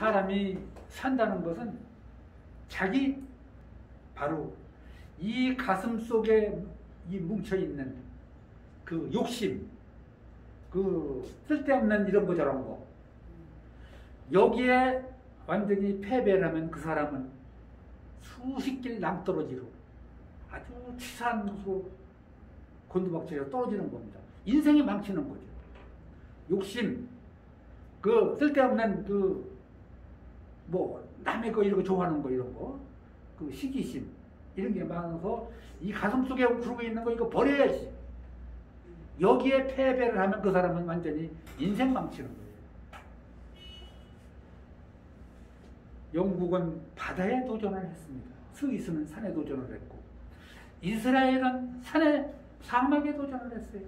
사람이 산다는 것은 자기 바로 이 가슴 속에 이 뭉쳐 있는 그 욕심, 그 쓸데없는 이런 거 저런 거 여기에 완전히 패배를 하면 그 사람은 수십 길 낭떠러지로 아주 치사한 곳으로 곤두박질로 떨어지는 겁니다. 인생이 망치는 거죠. 욕심, 그 쓸데없는 그 뭐 남의 거 이런 거 좋아하는 거 이런 거, 그 시기심 이런 게 많아서 이 가슴 속에 구르고 있는 거 이거 버려야지. 여기에 패배를 하면 그 사람은 완전히 인생 망치는 거예요. 영국은 바다에 도전을 했습니다. 스위스는 산에 도전을 했고 이스라엘은 산에 사막에 도전을 했어요.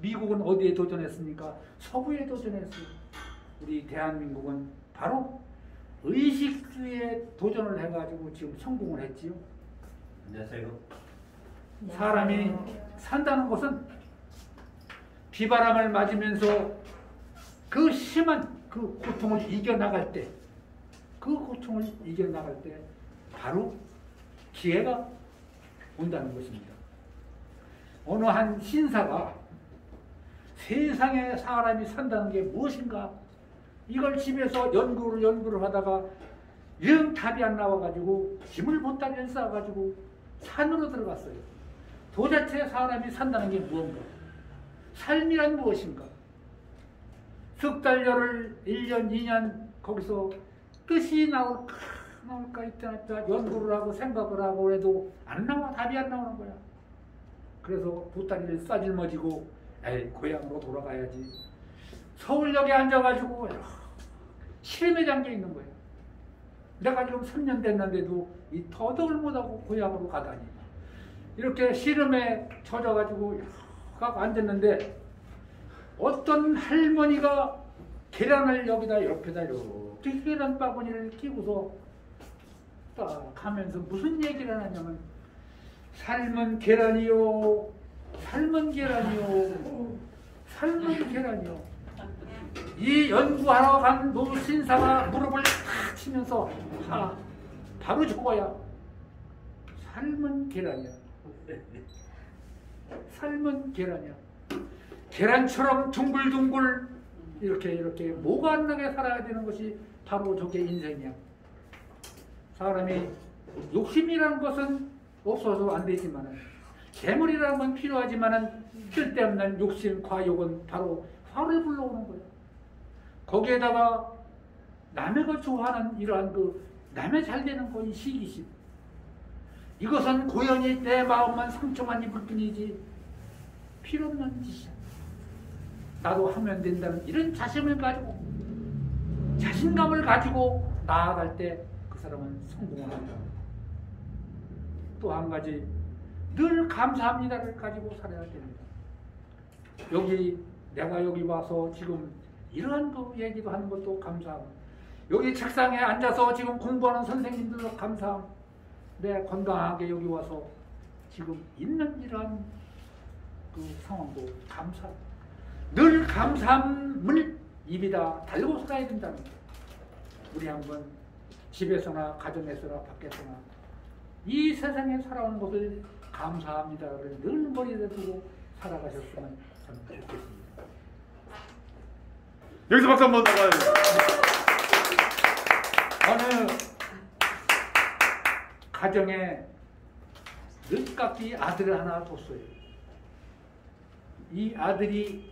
미국은 어디에 도전했습니까? 서부에 도전했어요. 우리 대한민국은 바로 의식주의에 도전을 해가지고 지금 성공을 했지요. 안녕하세요. 사람이 산다는 것은 비바람을 맞으면서 그 심한 그 고통을 이겨나갈 때, 그 고통을 이겨나갈 때 바로 기회가 온다는 것입니다. 어느 한 신사가 세상에 사람이 산다는 게 무엇인가? 이걸 집에서 연구를 연구를 하다가 영 답이 안 나와가지고 짐을 보따리를 싸가지고 산으로 들어갔어요. 도대체 사람이 산다는 게 무언가? 삶이란 무엇인가? 석 달, 열흘, 1년, 2년 거기서 뜻이 나올까 나올까 있다 있다 연구를 하고 생각을 하고 해도 안 나와 답이 안 나오는 거야. 그래서 보따리를 싸질머지고 에이 고향으로 돌아가야지. 서울역에 앉아가지고 실험에 잠겨 있는 거예요. 내가 지금 3년 됐는데도 이 더덕을 못하고 고향으로 가다니. 이렇게 시름에 젖어가지고 가 앉았는데 어떤 할머니가 계란을 여기다 옆에다 이렇게 계란 바구니를 끼고서 딱 하면서 무슨 얘기를 하냐면 삶은 계란이요 삶은 계란이요 삶은 계란이요 이 연구하러 간 노신사가 무릎을 탁 치면서 아, 바로 저거야 삶은 계란이야 삶은 계란이야. 계란처럼 둥글둥글 이렇게 이렇게 모가 안 나게 살아야 되는 것이 바로 저게 인생이야. 사람이 욕심이라는 것은 없어서 안 되지만은 재물이라는 건 필요하지만은 쓸데없는 욕심, 과욕은 바로 화를 불러오는 거예요. 거기에다가 남의 걸 좋아하는 이러한 그 남의 잘 되는 거이 시기심. 이것은 고연히 내 마음만 상처만 입을 뿐이지 필요 없는 짓이야. 나도 하면 된다는 이런 자신을 가지고 자신감을 가지고 나아갈 때 그 사람은 성공을 한다. 또 한 가지 늘 감사합니다를 가지고 살아야 됩니다. 여기 내가 여기 와서 지금 이러한 거 얘기도 하는 것도 감사하고 여기 책상에 앉아서 지금 공부하는 선생님들도 감사하고 내 건강하게 여기 와서 지금 있는 이러한 그 상황도 감사. 늘 감사함을 입이다 달고 살아야 된다는 거예요. 우리 한번 집에서나 가정에서나 밖에서나 이 세상에 살아오는 것을 감사합니다를 늘 머리에 두고 살아가셨으면 좋겠습니다. 여기서 박수 한번 나가요. 어느 가정에 늦깎이 아들을 하나 뒀어요. 이 아들이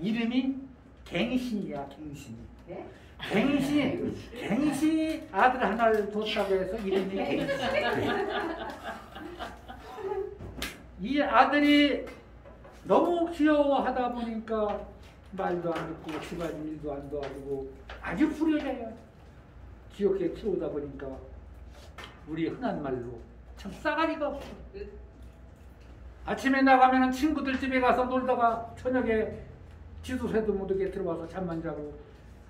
이름이 갱신이야, 갱신. 네? 갱신, 갱신이 아들 하나를 뒀다고 해서 이름이 갱신. 이 아들이 너무 귀여워하다 보니까 말도 안 듣고 집안 일도 안 도와주고 아주 불효자야. 귀엽게 키우다 보니까 우리 흔한 말로 참 싸가지가 없어. 아침에 나가면 친구들 집에 가서 놀다가 저녁에 지도새도 모르게 들어와서 잠만 자고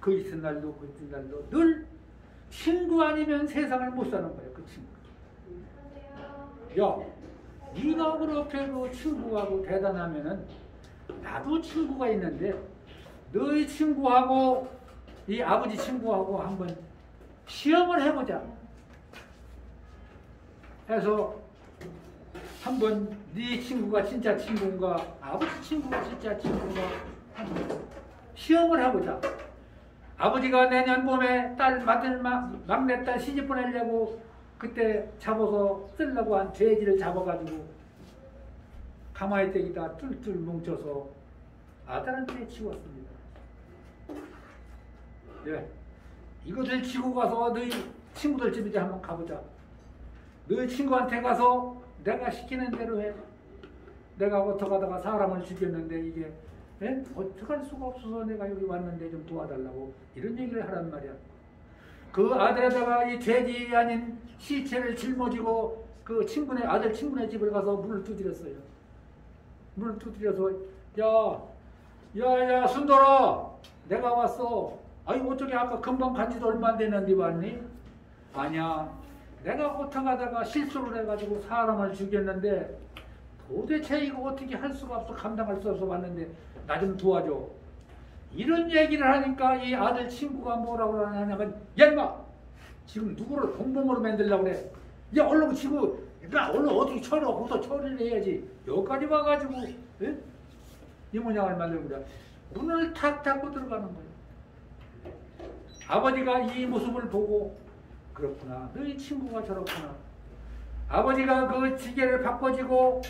그 있은 날도 그 있은 날도 늘 친구 아니면 세상을 못 사는 거야 그 친구. 야, 네가 그렇게 그 친구하고 대단하면은 나도 친구가 있는데 너희 친구하고 이 아버지 친구하고 한번 시험을 해보자. 해서 한번 네 친구가 진짜 친구인가 아버지 친구가 진짜 친구인가 시험을 해보자. 아버지가 내년 봄에 딸 맏들 막내딸 시집 보내려고 그때 잡아서 쓰려고 한 돼지를 잡아가지고 가마에 떼기다 뚫뚫 뭉쳐서 아들한테 치웠습니다. 예. 이것을 치고 가서 너희 친구들 집에 한번 가보자. 너희 친구한테 가서 내가 시키는 대로 해. 내가 어떡하다가 사람을 죽였는데 이게 예? 어떡할 수가 없어서 내가 여기 왔는데 좀 도와달라고 이런 얘기를 하란 말이야. 그 아들에다가 이 돼지 아닌 시체를 짊어지고 그 친구네 아들 친구네 집을 가서 물을 두드렸어요. 물을 두드려서 야, 야야 순돌아, 내가 왔어. 아이 어쩌게 아까 금방 간지도 얼마 안 됐는데 왔니? 아니야. 내가 호탕하다가 실수를 해가지고 사람을 죽였는데 도대체 이거 어떻게 할 수가 없어 감당할 수 없어 왔는데 나 좀 도와줘. 이런 얘기를 하니까 이 아들 친구가 뭐라고 하냐면 얘마 지금 누구를 공범으로 만들려고 그래. 야 얼른 치고 나 얼른 어떻게 처리하고 거기서 처리를 해야지. 여기까지 와가지고 예? 이 모양을 만들고 그래. 문을 탁 닫고 들어가는 거예요. 아버지가 이 모습을 보고 그렇구나. 너희 친구가 저렇구나. 아버지가 그 지게를 바꿔지고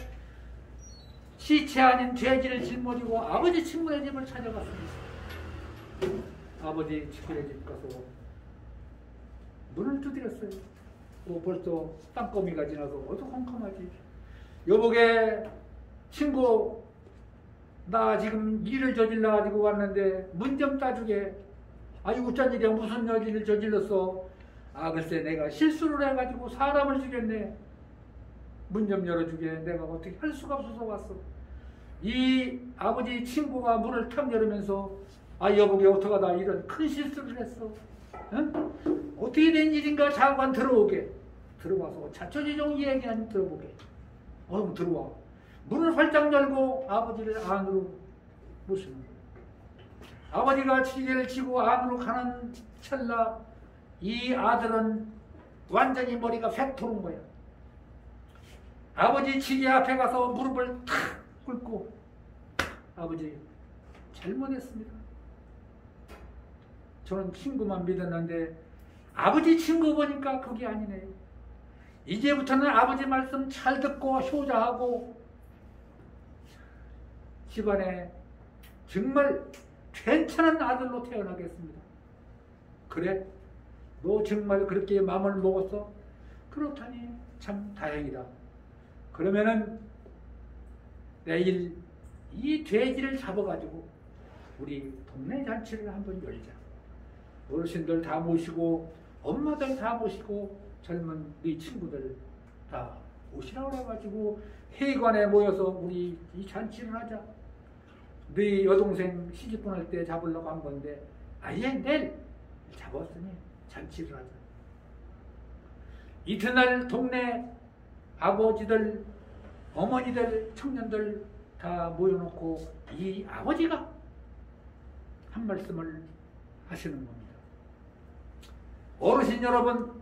시체 아닌 돼지를 짊어지고 아버지 친구의 집을 찾아갔습니다. 아버지 친구의 집 가서 문을 두드렸어요. 뭐 벌써 땅거미가 지나서 어두컴컴하지. 여보게 친구 나 지금 일을 저질러 가지고 왔는데 문 좀 따주게. 아니 어쩐 일이야 무슨 여지를 저질렀어. 아 글쎄 내가 실수를 해가지고 사람을 죽였네. 문 좀 열어주게 내가 어떻게 할 수가 없어서 왔어. 이 아버지 친구가 문을 탁 열으면서 아 여보게 어떡하다 이런 큰 실수를 했어. 응? 어떻게 된 일인가 자관 들어오게. 들어와서 자초지종 이야기하니 들어보게. 어 들어와. 문을 활짝 열고 아버지를 안으로 모시는. 아버지가 지게를 치고 안으로 가는 찰나 이 아들은 완전히 머리가 팩 도는 거야. 아버지 지게 앞에 가서 무릎을 탁 꿇고 아버지 잘못했습니다. 저는 친구만 믿었는데 아버지 친구 보니까 그게 아니네요. 이제부터는 아버지 말씀 잘 듣고 효자하고 집안에 정말 괜찮은 아들로 태어나겠습니다. 그래? 너 정말 그렇게 마음을 먹었어? 그렇다니 참 다행이다. 그러면은 내일 이 돼지를 잡아가지고 우리 동네 잔치를 한번 열자. 어르신들 다 모시고 엄마들 다 모시고 젊은 네 친구들 다 오시라고 해가지고 회관에 모여서 우리 이 잔치를 하자. 네 여동생 시집 보낼 때 잡으려고 한 건데 아예 내일 잡았으니 잔치를 하자. 이튿날 동네 아버지들, 어머니들, 청년들 다 모여놓고 이 아버지가 한 말씀을 하시는 겁니다. 어르신 여러분,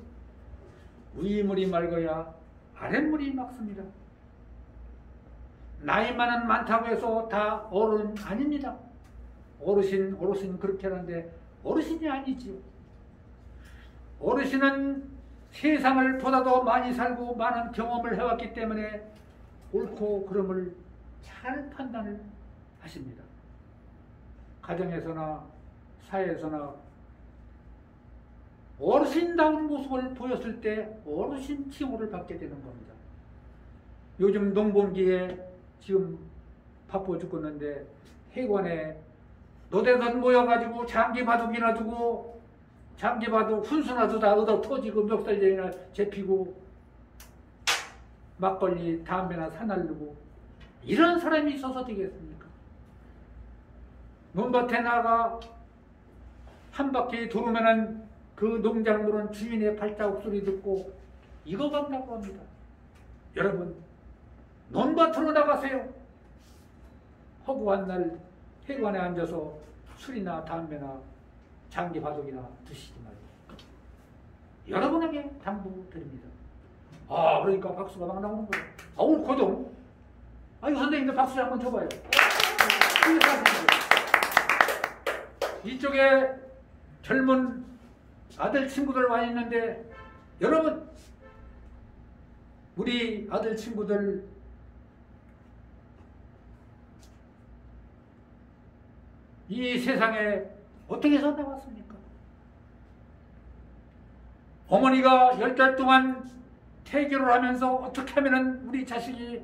위물이 맑아야 아랫물이 막습니다. 나이만은 많다고 해서 다 어른 아닙니다. 어르신, 어르신 그렇게 하는데 어르신이 아니지요. 어르신은 세상을 보다도 많이 살고 많은 경험을 해왔기 때문에 옳고 그름을 잘 판단을 하십니다. 가정에서나 사회에서나 어르신다운 모습을 보였을 때 어르신 칭호를 받게 되는 겁니다. 요즘 농번기에 지금 바빠 죽겠는데 해관에 노대선 모여가지고 장기 바둑이나 두고 장기 바둑 훈수나 두다 얻어 터지고 멱살쟁이나 잡히고 막걸리 담배나 사날르고 이런 사람이 있어서 되겠습니까? 논밭에 나가 한 바퀴 돌으면은 그 농작물은 주인의 발자국 소리 듣고 익어간다고 합니다. 여러분 논밭으로 나가세요. 허구한 날 해관에 앉아서 술이나 담배나 장기 바둑이나 드시지 말고 여러분에게 당부드립니다. 아 그러니까 박수가 막 나오는 거예요. 아 오늘 고동. 아 이거 선생님들 박수 한번 쳐봐요. 이쪽에 젊은 아들 친구들 와 있는데 여러분 우리 아들 친구들 이 세상에 어떻게 해서 나왔습니까? 어머니가 열 달 동안 태교를 하면서 어떻게 하면 우리 자식이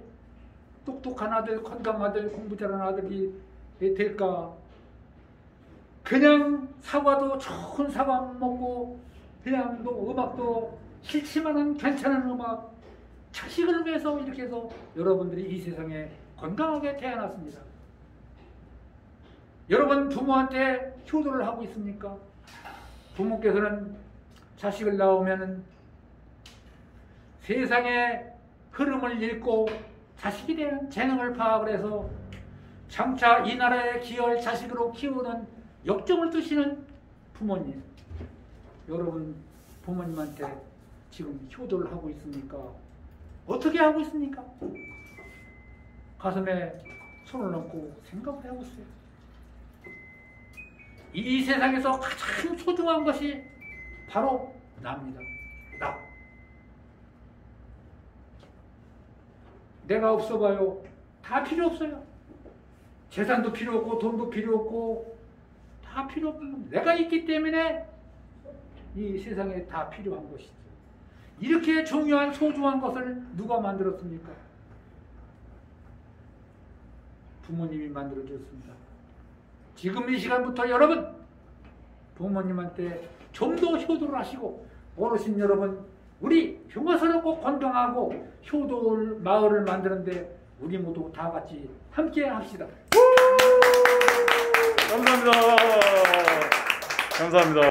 똑똑한 아들, 건강한 아들, 공부 잘하는 아들이 될까? 그냥 사과도 좋은 사과 먹고 그냥 또 음악도 싫지만은 괜찮은 음악 자식을 위해서 이렇게 해서 여러분들이 이 세상에 건강하게 태어났습니다. 여러분 부모한테 효도를 하고 있습니까? 부모께서는 자식을 낳으면 세상의 흐름을 읽고 자식에 대한 재능을 파악을 해서 장차 이 나라에 기여할 자식으로 키우는 역정을 두시는 부모님 여러분 부모님한테 지금 효도를 하고 있습니까? 어떻게 하고 있습니까? 가슴에 손을 얹고 생각을 해보세요. 이 세상에서 가장 소중한 것이 바로 나입니다. 나. 내가 없어봐요. 다 필요 없어요. 재산도 필요 없고 돈도 필요 없고 다 필요 없는 내가 있기 때문에 이 세상에 다 필요한 것이죠. 이렇게 중요한 소중한 것을 누가 만들었습니까? 부모님이 만들어줬습니다. 지금 이 시간부터 여러분 부모님한테 좀 더 효도를 하시고 어르신 여러분 우리 흉어스럽고 건강하고 효도 마을을 만드는데 우리 모두 다 같이 함께 합시다. 감사합니다. 감사합니다.